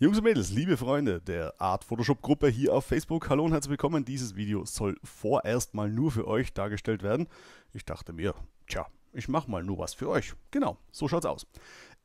Jungs und Mädels, liebe Freunde der Art Photoshop Gruppe hier auf Facebook, hallo und herzlich willkommen. Dieses Video soll vorerst mal nur für euch dargestellt werden. Ich dachte mir, tja, ich mache mal nur was für euch. Genau, so schaut's aus.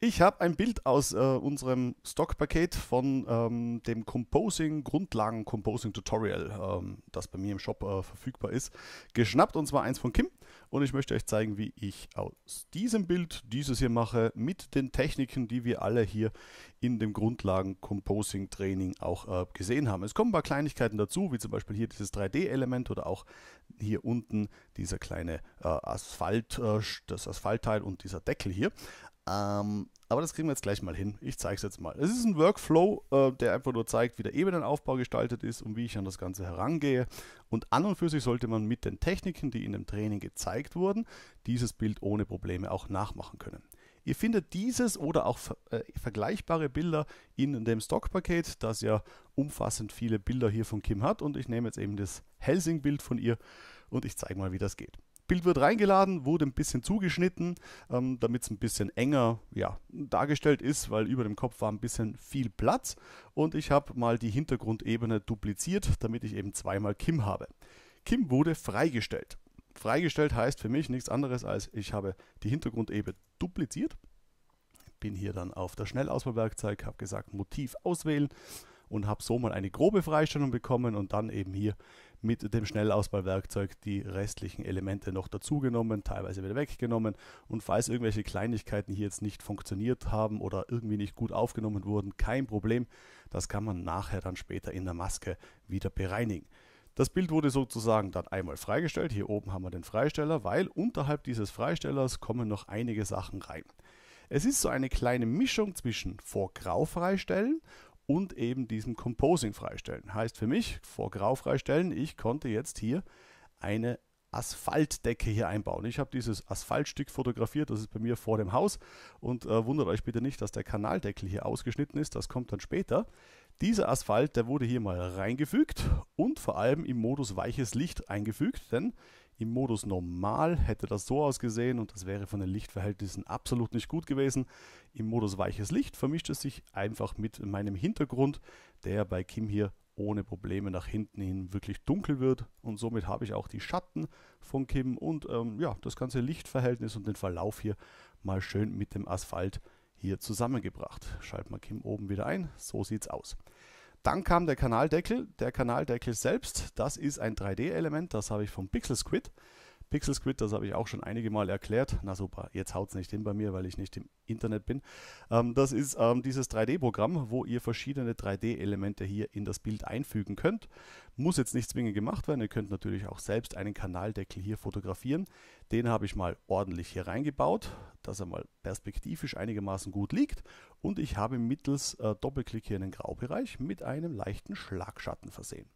Ich habe ein Bild aus äh, unserem Stockpaket von ähm, dem Composing Grundlagen Composing Tutorial, ähm, das bei mir im Shop äh, verfügbar ist, geschnappt und zwar eins von Kim. Und ich möchte euch zeigen, wie ich aus diesem Bild dieses hier mache mit den Techniken, die wir alle hier in dem Grundlagen Composing Training auch äh, gesehen haben. Es kommen ein paar Kleinigkeiten dazu, wie zum Beispiel hier dieses 3D-Element oder auch hier unten dieser kleine äh, Asphalt, äh, das Asphaltteil und dieser Deckel hier. Ähm, aber das kriegen wir jetzt gleich mal hin. Ich zeige es jetzt mal. Es ist ein Workflow, äh, der einfach nur zeigt, wie der Ebenenaufbau gestaltet ist und wie ich an das Ganze herangehe. Und an und für sich sollte man mit den Techniken, die in dem Training gezeigt wurden, dieses Bild ohne Probleme auch nachmachen können. Ihr findet dieses oder auch äh, vergleichbare Bilder in dem Stockpaket, das ja umfassend viele Bilder hier von Kim hat. Und ich nehme jetzt eben das Helsing-Bild von ihr und ich zeige mal, wie das geht. Bild wird reingeladen, wurde ein bisschen zugeschnitten, ähm, damit es ein bisschen enger ja, dargestellt ist, weil über dem Kopf war ein bisschen viel Platz. Und ich habe mal die Hintergrundebene dupliziert, damit ich eben zweimal Kim habe. Kim wurde freigestellt. Freigestellt heißt für mich nichts anderes als, ich habe die Hintergrundebene dupliziert. Bin hier dann auf das Schnellauswahlwerkzeug, habe gesagt Motiv auswählen und habe so mal eine grobe Freistellung bekommen und dann eben hier mit dem Schnellauswahlwerkzeug die restlichen Elemente noch dazugenommen, teilweise wieder weggenommen und falls irgendwelche Kleinigkeiten hier jetzt nicht funktioniert haben oder irgendwie nicht gut aufgenommen wurden, kein Problem, das kann man nachher dann später in der Maske wieder bereinigen. Das Bild wurde sozusagen dann einmal freigestellt. Hier oben haben wir den Freisteller, weil unterhalb dieses Freistellers kommen noch einige Sachen rein. Es ist so eine kleine Mischung zwischen vor Grau freistellen und eben diesem Composing freistellen. Heißt für mich, vor Grau freistellen, ich konnte jetzt hier eine Asphaltdecke hier einbauen. Ich habe dieses Asphaltstück fotografiert, das ist bei mir vor dem Haus und äh, wundert euch bitte nicht, dass der Kanaldeckel hier ausgeschnitten ist, das kommt dann später. Dieser Asphalt, der wurde hier mal reingefügt und vor allem im Modus weiches Licht eingefügt, denn im Modus normal hätte das so ausgesehen und das wäre von den Lichtverhältnissen absolut nicht gut gewesen. Im Modus weiches Licht vermischt es sich einfach mit meinem Hintergrund, der bei Kim hier ohne Probleme nach hinten hin wirklich dunkel wird und somit habe ich auch die Schatten von Kim und ähm, ja, das ganze Lichtverhältnis und den Verlauf hier mal schön mit dem Asphalt hier zusammengebracht. Schalten wir Kim oben wieder ein, so sieht es aus. Dann kam der Kanaldeckel. Der Kanaldeckel selbst, das ist ein 3D-Element, das habe ich vom Pixel Squid. Pixel Squid, das habe ich auch schon einige Mal erklärt. Na super, jetzt haut es nicht hin bei mir, weil ich nicht im Internet bin. Ähm, das ist ähm, dieses 3D-Programm, wo ihr verschiedene 3D-Elemente hier in das Bild einfügen könnt. Muss jetzt nicht zwingend gemacht werden. Ihr könnt natürlich auch selbst einen Kanaldeckel hier fotografieren. Den habe ich mal ordentlich hier reingebaut, dass er mal perspektivisch einigermaßen gut liegt. Und ich habe mittels äh, Doppelklick hier in den Graubereich mit einem leichten Schlagschatten versehen.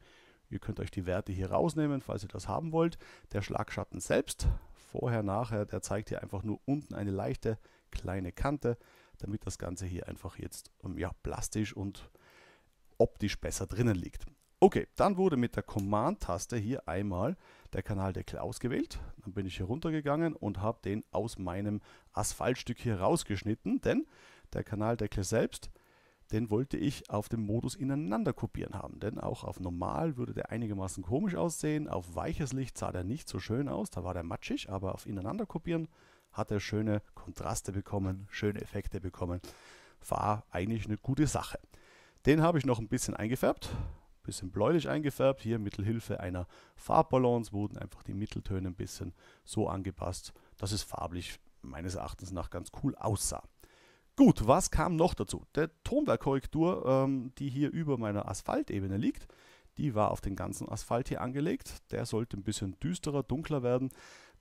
Ihr könnt euch die Werte hier rausnehmen, falls ihr das haben wollt. Der Schlagschatten selbst, vorher, nachher, der zeigt hier einfach nur unten eine leichte kleine Kante, damit das Ganze hier einfach jetzt ähm, ja, plastisch und optisch besser drinnen liegt. Okay, dann wurde mit der Command-Taste hier einmal der Kanaldeckel ausgewählt. Dann bin ich hier runtergegangen und habe den aus meinem Asphaltstück hier rausgeschnitten, denn der Kanaldeckel selbst den wollte ich auf dem Modus ineinander kopieren haben. Denn auch auf normal würde der einigermaßen komisch aussehen. Auf weiches Licht sah der nicht so schön aus, da war der matschig, aber auf ineinander kopieren hat er schöne Kontraste bekommen, schöne Effekte bekommen. War eigentlich eine gute Sache. Den habe ich noch ein bisschen eingefärbt, ein bisschen bläulich eingefärbt. Hier Hilfe einer Farbbalance wurden einfach die Mitteltöne ein bisschen so angepasst, dass es farblich meines Erachtens nach ganz cool aussah. Gut, was kam noch dazu? Der Tonwerkkorrektur, ähm, die hier über meiner Asphaltebene liegt, die war auf den ganzen Asphalt hier angelegt. Der sollte ein bisschen düsterer, dunkler werden,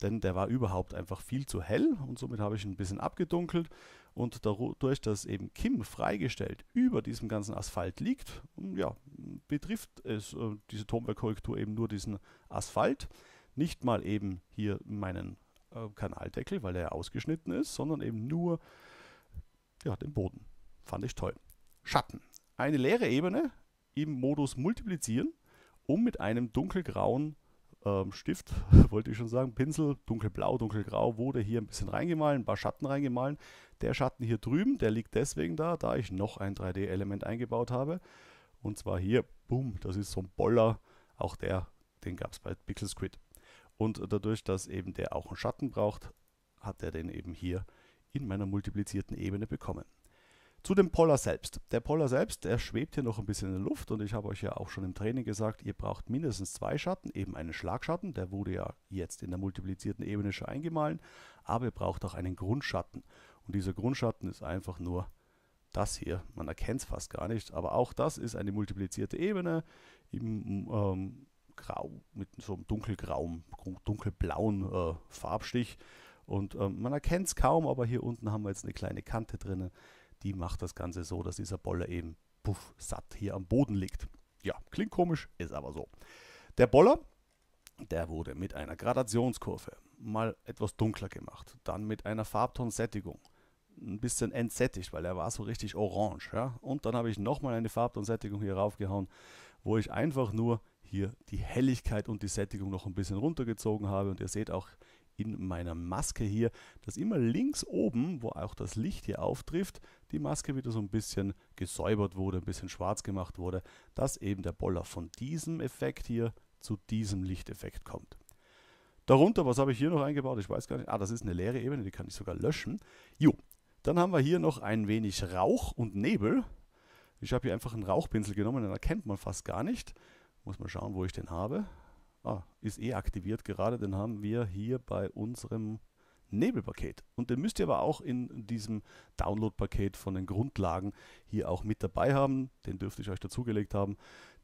denn der war überhaupt einfach viel zu hell und somit habe ich ihn ein bisschen abgedunkelt. Und dadurch, dass eben Kim freigestellt über diesem ganzen Asphalt liegt, ja, betrifft es äh, diese Tonwerkkorrektur eben nur diesen Asphalt, nicht mal eben hier meinen äh, Kanaldeckel, weil er ausgeschnitten ist, sondern eben nur ja, den Boden. Fand ich toll. Schatten. Eine leere Ebene im Modus Multiplizieren, um mit einem dunkelgrauen ähm, Stift, wollte ich schon sagen, Pinsel, dunkelblau, dunkelgrau, wurde hier ein bisschen reingemahlen, ein paar Schatten reingemahlen. Der Schatten hier drüben, der liegt deswegen da, da ich noch ein 3D-Element eingebaut habe. Und zwar hier, boom, das ist so ein Boller, auch der, den gab es bei Pixel Squid. Und dadurch, dass eben der auch einen Schatten braucht, hat er den eben hier in meiner multiplizierten Ebene bekommen. Zu dem Poller selbst. Der Poller selbst, der schwebt hier noch ein bisschen in der Luft und ich habe euch ja auch schon im Training gesagt, ihr braucht mindestens zwei Schatten, eben einen Schlagschatten, der wurde ja jetzt in der multiplizierten Ebene schon eingemahlen, aber ihr braucht auch einen Grundschatten. Und dieser Grundschatten ist einfach nur das hier. Man erkennt es fast gar nicht, aber auch das ist eine multiplizierte Ebene im ähm, Grau, mit so einem dunkelgrauen, dunkelblauen äh, Farbstich. Und ähm, man erkennt es kaum, aber hier unten haben wir jetzt eine kleine Kante drin die macht das Ganze so, dass dieser Boller eben puff, satt hier am Boden liegt. Ja, klingt komisch, ist aber so. Der Boller, der wurde mit einer Gradationskurve mal etwas dunkler gemacht, dann mit einer Farbtonsättigung ein bisschen entsättigt, weil er war so richtig orange. Ja? Und dann habe ich nochmal eine Farbtonsättigung hier raufgehauen, wo ich einfach nur hier die Helligkeit und die Sättigung noch ein bisschen runtergezogen habe. Und ihr seht auch in meiner Maske hier, dass immer links oben, wo auch das Licht hier auftrifft, die Maske wieder so ein bisschen gesäubert wurde, ein bisschen schwarz gemacht wurde, dass eben der Boller von diesem Effekt hier zu diesem Lichteffekt kommt. Darunter, was habe ich hier noch eingebaut? Ich weiß gar nicht. Ah, das ist eine leere Ebene, die kann ich sogar löschen. Jo, dann haben wir hier noch ein wenig Rauch und Nebel. Ich habe hier einfach einen Rauchpinsel genommen, den erkennt man fast gar nicht. Muss mal schauen, wo ich den habe. Ah, ist eh aktiviert gerade, den haben wir hier bei unserem Nebelpaket. Und den müsst ihr aber auch in diesem Download-Paket von den Grundlagen hier auch mit dabei haben. Den dürfte ich euch dazugelegt haben.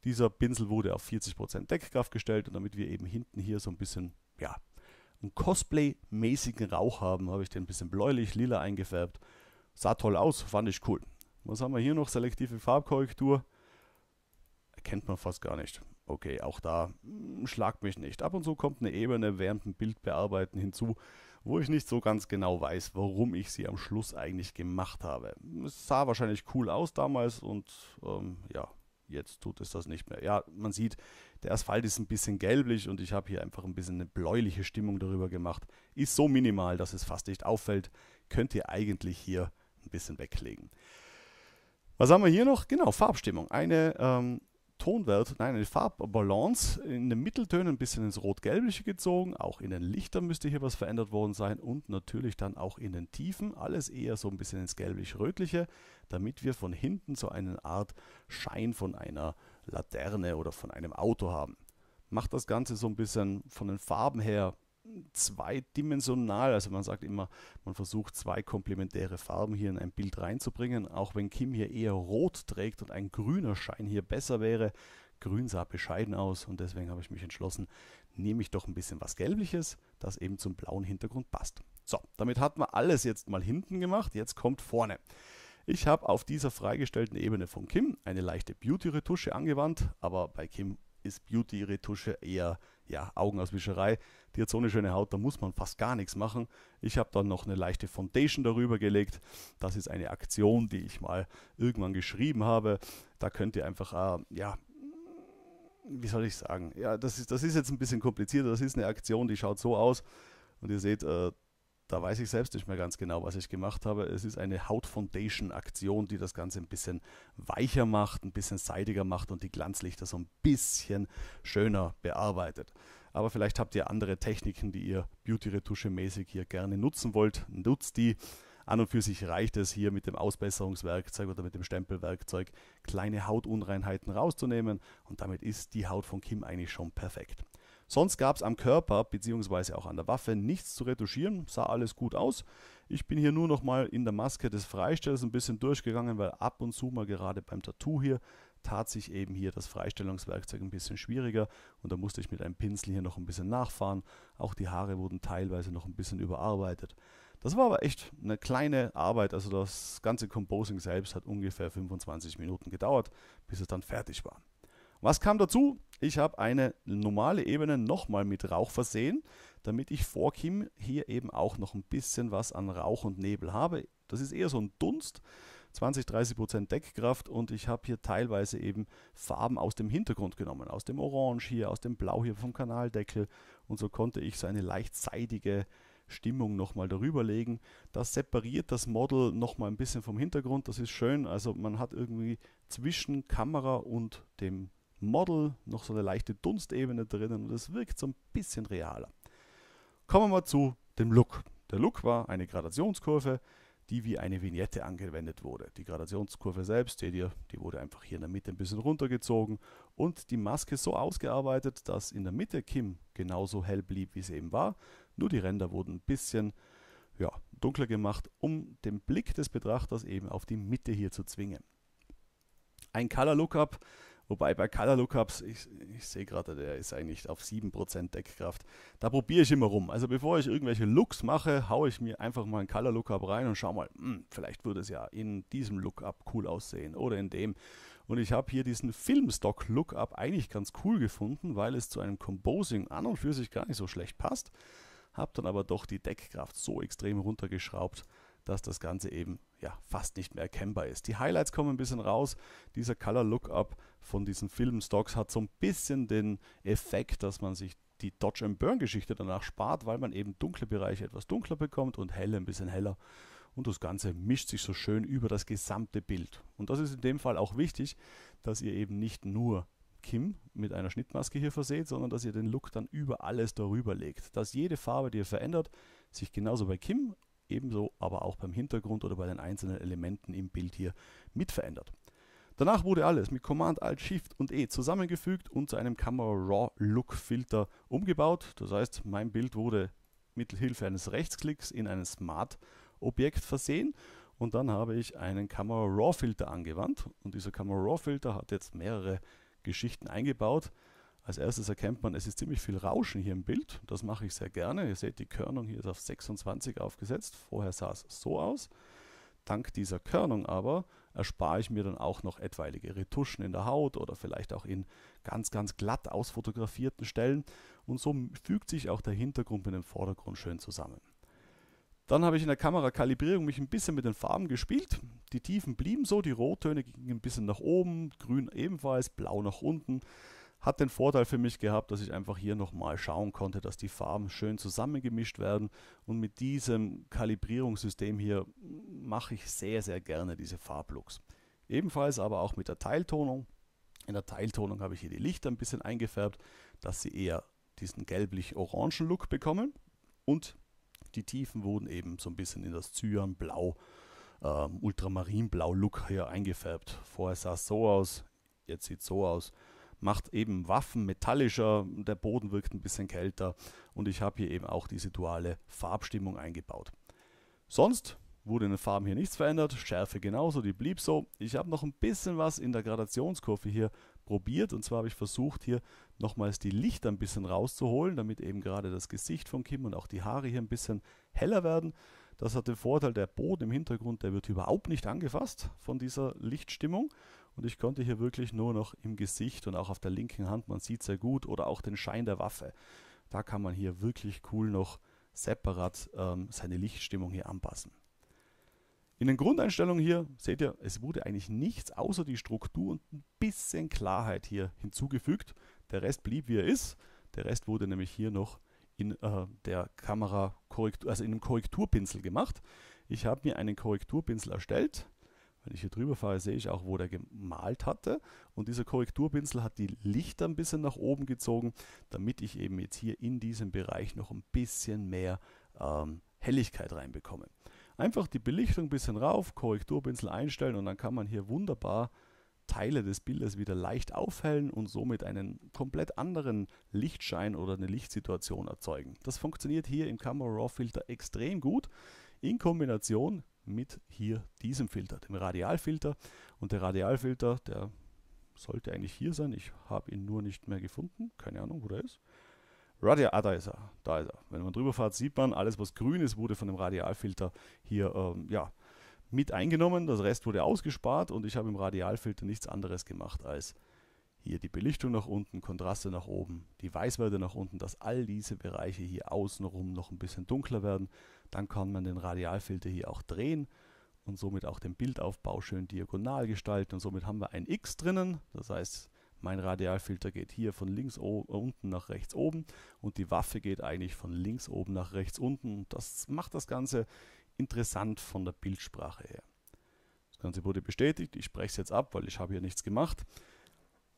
Dieser Pinsel wurde auf 40% Deckkraft gestellt und damit wir eben hinten hier so ein bisschen, ja, einen Cosplay-mäßigen Rauch haben, habe ich den ein bisschen bläulich, lila eingefärbt. Sah toll aus, fand ich cool. Was haben wir hier noch? Selektive Farbkorrektur. Erkennt man fast gar nicht. Okay, auch da hm, schlagt mich nicht. Ab und zu kommt eine Ebene während dem Bildbearbeiten hinzu, wo ich nicht so ganz genau weiß, warum ich sie am Schluss eigentlich gemacht habe. Es sah wahrscheinlich cool aus damals und ähm, ja, jetzt tut es das nicht mehr. Ja, man sieht, der Asphalt ist ein bisschen gelblich und ich habe hier einfach ein bisschen eine bläuliche Stimmung darüber gemacht. Ist so minimal, dass es fast nicht auffällt. Könnt ihr eigentlich hier ein bisschen weglegen. Was haben wir hier noch? Genau, Farbstimmung. Eine ähm, Tonwert, nein, eine Farbbalance in den Mitteltönen ein bisschen ins Rot-Gelbliche gezogen. Auch in den Lichtern müsste hier was verändert worden sein und natürlich dann auch in den Tiefen. Alles eher so ein bisschen ins Gelblich-Rötliche, damit wir von hinten so eine Art Schein von einer Laterne oder von einem Auto haben. Macht das Ganze so ein bisschen von den Farben her zweidimensional. Also man sagt immer, man versucht zwei komplementäre Farben hier in ein Bild reinzubringen. Auch wenn Kim hier eher rot trägt und ein grüner Schein hier besser wäre. Grün sah bescheiden aus und deswegen habe ich mich entschlossen, nehme ich doch ein bisschen was Gelbliches, das eben zum blauen Hintergrund passt. So, damit hat man alles jetzt mal hinten gemacht. Jetzt kommt vorne. Ich habe auf dieser freigestellten Ebene von Kim eine leichte Beauty-Retusche angewandt, aber bei Kim ist Beauty-Retusche eher ja, Augenauswischerei. Die hat so eine schöne Haut, da muss man fast gar nichts machen. Ich habe dann noch eine leichte Foundation darüber gelegt. Das ist eine Aktion, die ich mal irgendwann geschrieben habe. Da könnt ihr einfach, äh, ja, wie soll ich sagen? Ja, das ist, das ist jetzt ein bisschen komplizierter. Das ist eine Aktion, die schaut so aus. Und ihr seht, äh, da weiß ich selbst nicht mehr ganz genau, was ich gemacht habe. Es ist eine Haut-Foundation-Aktion, die das Ganze ein bisschen weicher macht, ein bisschen seidiger macht und die Glanzlichter so ein bisschen schöner bearbeitet. Aber vielleicht habt ihr andere Techniken, die ihr Beauty-Retusche-mäßig hier gerne nutzen wollt. Nutzt die. An und für sich reicht es hier mit dem Ausbesserungswerkzeug oder mit dem Stempelwerkzeug kleine Hautunreinheiten rauszunehmen und damit ist die Haut von Kim eigentlich schon perfekt. Sonst gab es am Körper bzw. auch an der Waffe nichts zu retuschieren, sah alles gut aus. Ich bin hier nur noch mal in der Maske des Freistellers ein bisschen durchgegangen, weil ab und zu mal gerade beim Tattoo hier tat sich eben hier das Freistellungswerkzeug ein bisschen schwieriger und da musste ich mit einem Pinsel hier noch ein bisschen nachfahren. Auch die Haare wurden teilweise noch ein bisschen überarbeitet. Das war aber echt eine kleine Arbeit, also das ganze Composing selbst hat ungefähr 25 Minuten gedauert, bis es dann fertig war. Was kam dazu? Ich habe eine normale Ebene nochmal mit Rauch versehen, damit ich vor Kim hier eben auch noch ein bisschen was an Rauch und Nebel habe. Das ist eher so ein Dunst. 20, 30 Prozent Deckkraft und ich habe hier teilweise eben Farben aus dem Hintergrund genommen, aus dem Orange hier, aus dem Blau hier vom Kanaldeckel und so konnte ich so eine leicht seidige Stimmung nochmal darüber legen. Das separiert das Model nochmal ein bisschen vom Hintergrund, das ist schön, also man hat irgendwie zwischen Kamera und dem Model noch so eine leichte Dunstebene drinnen und es wirkt so ein bisschen realer. Kommen wir mal zu dem Look. Der Look war eine Gradationskurve, die wie eine Vignette angewendet wurde. Die Gradationskurve selbst, seht ihr, die wurde einfach hier in der Mitte ein bisschen runtergezogen und die Maske so ausgearbeitet, dass in der Mitte Kim genauso hell blieb, wie sie eben war. Nur die Ränder wurden ein bisschen ja, dunkler gemacht, um den Blick des Betrachters eben auf die Mitte hier zu zwingen. Ein Color Lookup Wobei bei Color Lookups, ich, ich sehe gerade, der ist eigentlich auf 7% Deckkraft. Da probiere ich immer rum. Also bevor ich irgendwelche Looks mache, haue ich mir einfach mal ein Color Lookup rein und schau mal, mh, hm, vielleicht würde es ja in diesem Lookup cool aussehen oder in dem. Und ich habe hier diesen Filmstock Lookup eigentlich ganz cool gefunden, weil es zu einem Composing an und für sich gar nicht so schlecht passt. Habe dann aber doch die Deckkraft so extrem runtergeschraubt, dass das Ganze eben ja, fast nicht mehr erkennbar ist. Die Highlights kommen ein bisschen raus. Dieser Color Lookup von diesen Filmstocks hat so ein bisschen den Effekt, dass man sich die Dodge and Burn Geschichte danach spart, weil man eben dunkle Bereiche etwas dunkler bekommt und helle ein bisschen heller. Und das Ganze mischt sich so schön über das gesamte Bild. Und das ist in dem Fall auch wichtig, dass ihr eben nicht nur Kim mit einer Schnittmaske hier verseht, sondern dass ihr den Look dann über alles darüber legt. Dass jede Farbe, die ihr verändert, sich genauso bei Kim ebenso aber auch beim Hintergrund oder bei den einzelnen Elementen im Bild hier mit verändert. Danach wurde alles mit Command Alt Shift und E zusammengefügt und zu einem Camera Raw Look Filter umgebaut. Das heißt, mein Bild wurde mit Hilfe eines Rechtsklicks in ein Smart Objekt versehen und dann habe ich einen Camera Raw Filter angewandt und dieser Camera Raw Filter hat jetzt mehrere Geschichten eingebaut. Als erstes erkennt man, es ist ziemlich viel Rauschen hier im Bild. Das mache ich sehr gerne. Ihr seht, die Körnung hier ist auf 26 aufgesetzt. Vorher sah es so aus. Dank dieser Körnung aber erspare ich mir dann auch noch etwaige Retuschen in der Haut oder vielleicht auch in ganz, ganz glatt ausfotografierten Stellen. Und so fügt sich auch der Hintergrund mit dem Vordergrund schön zusammen. Dann habe ich in der Kamerakalibrierung mich ein bisschen mit den Farben gespielt. Die Tiefen blieben so, die Rottöne gingen ein bisschen nach oben, grün ebenfalls, blau nach unten. Hat den Vorteil für mich gehabt, dass ich einfach hier nochmal schauen konnte, dass die Farben schön zusammengemischt werden. Und mit diesem Kalibrierungssystem hier mache ich sehr, sehr gerne diese Farblooks. Ebenfalls aber auch mit der Teiltonung. In der Teiltonung habe ich hier die Lichter ein bisschen eingefärbt, dass sie eher diesen gelblich-orangen Look bekommen. Und die Tiefen wurden eben so ein bisschen in das Cyan-Blau, äh, Ultramarinblau-Look hier eingefärbt. Vorher sah es so aus, jetzt sieht es so aus macht eben Waffen metallischer, der Boden wirkt ein bisschen kälter und ich habe hier eben auch diese duale Farbstimmung eingebaut. Sonst wurde in den Farben hier nichts verändert, Schärfe genauso, die blieb so. Ich habe noch ein bisschen was in der Gradationskurve hier probiert und zwar habe ich versucht hier nochmals die Lichter ein bisschen rauszuholen, damit eben gerade das Gesicht von Kim und auch die Haare hier ein bisschen heller werden. Das hat den Vorteil, der Boden im Hintergrund, der wird überhaupt nicht angefasst von dieser Lichtstimmung und ich konnte hier wirklich nur noch im Gesicht und auch auf der linken Hand, man sieht sehr gut, oder auch den Schein der Waffe. Da kann man hier wirklich cool noch separat ähm, seine Lichtstimmung hier anpassen. In den Grundeinstellungen hier seht ihr, es wurde eigentlich nichts außer die Struktur und ein bisschen Klarheit hier hinzugefügt. Der Rest blieb wie er ist. Der Rest wurde nämlich hier noch in äh, der Kamera also in einem Korrekturpinsel gemacht. Ich habe mir einen Korrekturpinsel erstellt, wenn ich hier drüber fahre, sehe ich auch, wo der gemalt hatte. Und dieser Korrekturpinsel hat die Lichter ein bisschen nach oben gezogen, damit ich eben jetzt hier in diesem Bereich noch ein bisschen mehr ähm, Helligkeit reinbekomme. Einfach die Belichtung ein bisschen rauf, Korrekturpinsel einstellen und dann kann man hier wunderbar Teile des Bildes wieder leicht aufhellen und somit einen komplett anderen Lichtschein oder eine Lichtsituation erzeugen. Das funktioniert hier im Camera Raw Filter extrem gut in Kombination mit hier diesem Filter, dem Radialfilter. Und der Radialfilter, der sollte eigentlich hier sein. Ich habe ihn nur nicht mehr gefunden. Keine Ahnung, wo der ist. Radial, ah, da ist er. Da ist er. Wenn man drüber fährt, sieht man, alles was grün ist, wurde von dem Radialfilter hier ähm, ja, mit eingenommen. Das Rest wurde ausgespart und ich habe im Radialfilter nichts anderes gemacht als hier die Belichtung nach unten, Kontraste nach oben, die Weißwerte nach unten, dass all diese Bereiche hier außenrum noch ein bisschen dunkler werden. Dann kann man den Radialfilter hier auch drehen und somit auch den Bildaufbau schön diagonal gestalten. Und somit haben wir ein X drinnen. Das heißt, mein Radialfilter geht hier von links unten nach rechts oben und die Waffe geht eigentlich von links oben nach rechts unten. Das macht das Ganze interessant von der Bildsprache her. Das Ganze wurde bestätigt. Ich spreche es jetzt ab, weil ich habe hier nichts gemacht.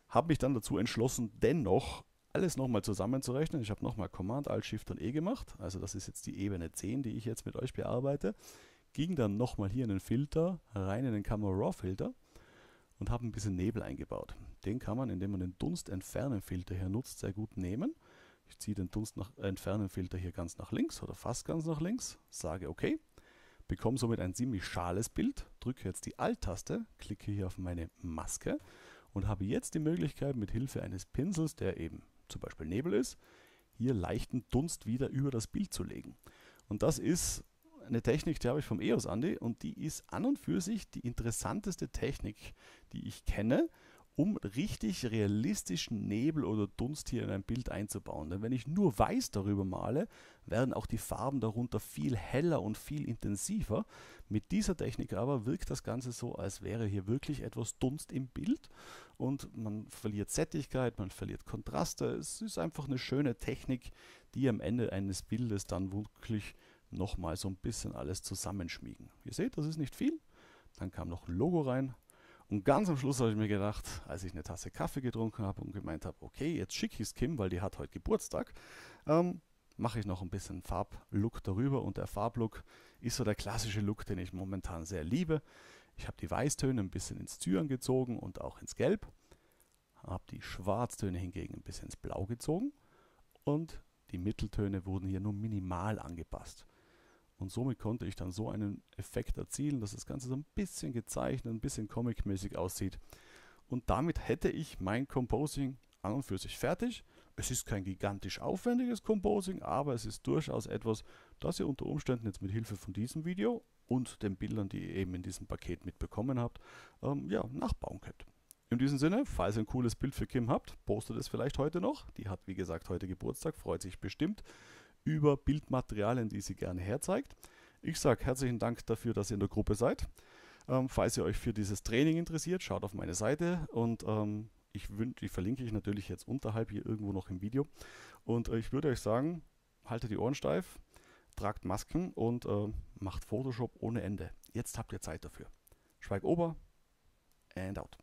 Habe mich dann dazu entschlossen, dennoch alles nochmal zusammenzurechnen. Ich habe nochmal Command, Alt, Shift und E gemacht. Also das ist jetzt die Ebene 10, die ich jetzt mit euch bearbeite ging dann nochmal hier in den Filter, rein in den Camera Raw Filter und habe ein bisschen Nebel eingebaut. Den kann man, indem man den Dunst entfernen Filter hier nutzt, sehr gut nehmen. Ich ziehe den Dunst nach, äh, entfernen Filter hier ganz nach links oder fast ganz nach links, sage OK, bekomme somit ein ziemlich schales Bild, drücke jetzt die Alt-Taste, klicke hier auf meine Maske und habe jetzt die Möglichkeit mit Hilfe eines Pinsels, der eben zum Beispiel Nebel ist, hier leichten Dunst wieder über das Bild zu legen. Und das ist eine Technik, die habe ich vom EOS Andi und die ist an und für sich die interessanteste Technik, die ich kenne, um richtig realistischen Nebel oder Dunst hier in ein Bild einzubauen. Denn wenn ich nur weiß darüber male, werden auch die Farben darunter viel heller und viel intensiver. Mit dieser Technik aber wirkt das Ganze so, als wäre hier wirklich etwas Dunst im Bild und man verliert Sättigkeit, man verliert Kontraste. Es ist einfach eine schöne Technik, die am Ende eines Bildes dann wirklich nochmal so ein bisschen alles zusammenschmiegen. Ihr seht, das ist nicht viel. Dann kam noch ein Logo rein. Und ganz am Schluss habe ich mir gedacht, als ich eine Tasse Kaffee getrunken habe und gemeint habe, okay, jetzt schicke ich es Kim, weil die hat heute Geburtstag, ähm, mache ich noch ein bisschen Farblook darüber. Und der Farblook ist so der klassische Look, den ich momentan sehr liebe. Ich habe die Weißtöne ein bisschen ins Zyan gezogen und auch ins Gelb. Habe die Schwarztöne hingegen ein bisschen ins Blau gezogen. Und die Mitteltöne wurden hier nur minimal angepasst. Und somit konnte ich dann so einen Effekt erzielen, dass das Ganze so ein bisschen gezeichnet, ein bisschen comic-mäßig aussieht. Und damit hätte ich mein Composing an und für sich fertig. Es ist kein gigantisch aufwendiges Composing, aber es ist durchaus etwas, das ihr unter Umständen jetzt mit Hilfe von diesem Video und den Bildern, die ihr eben in diesem Paket mitbekommen habt, ähm, ja, nachbauen könnt. In diesem Sinne, falls ihr ein cooles Bild für Kim habt, postet es vielleicht heute noch. Die hat, wie gesagt, heute Geburtstag, freut sich bestimmt über Bildmaterialien, die sie gerne herzeigt. Ich sage herzlichen Dank dafür, dass ihr in der Gruppe seid. Ähm, falls ihr euch für dieses Training interessiert, schaut auf meine Seite und ähm, ich die verlinke ich natürlich jetzt unterhalb hier irgendwo noch im Video. Und äh, ich würde euch sagen, haltet die Ohren steif, tragt Masken und äh, macht Photoshop ohne Ende. Jetzt habt ihr Zeit dafür. Schweig Ober and out.